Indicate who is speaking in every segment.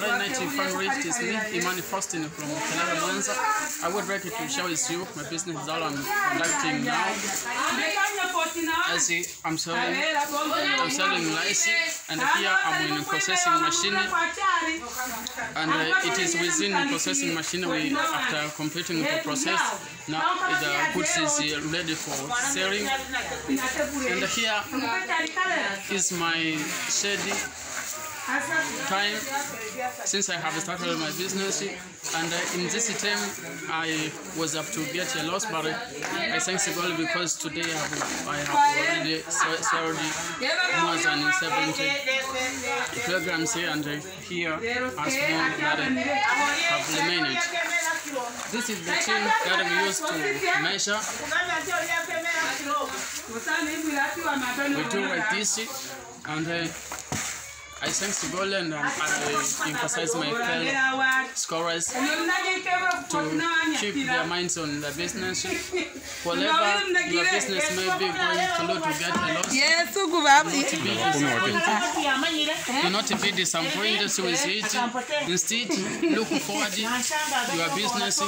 Speaker 1: Kalari Night Fundraise is me, Imani Faustin from Kalari Mwanza. I would like to share with you my business is all I'm conducting now. As I- I'm selling, I'm selling lice, and here I'm in a uh, processing machine, and uh, it is within the processing machine. We, after completing the process, now the goods is uh, uh ready for selling. And here is my shady time since I have started my business, and uh, in this time I was up to get a loss, but I thank God because today I have, I have already sold more than 70 kilograms here, and here as more that have remained. This is the tin that we use to measure. We do like this, and uh, Thank to God and um, I emphasize my fellow scorers to keep their minds on the business. Whatever your business may be going through to get a loss, to be disappointed. Do not be disappointed with it. Instead, look forward to your business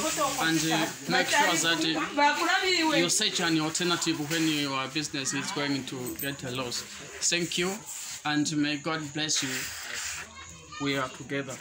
Speaker 1: and uh, make sure that uh, you search an alternative when your business is going to get a loss. Thank you, and may God bless you. We are together.